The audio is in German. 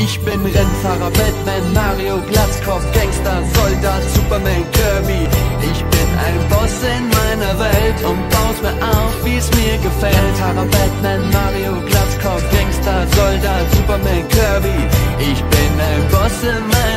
Ich bin Rennfahrer, Batman, Mario, Glatzkopf, Gangster, Soldat, Superman, Kirby. Ich bin ein Boss in meiner Welt und baus mir auf, wie's mir gefällt. Rennfahrer, Batman, Mario, Glatzkopf, Gangster, Soldat, Superman, Kirby. Ich bin ein Boss in meiner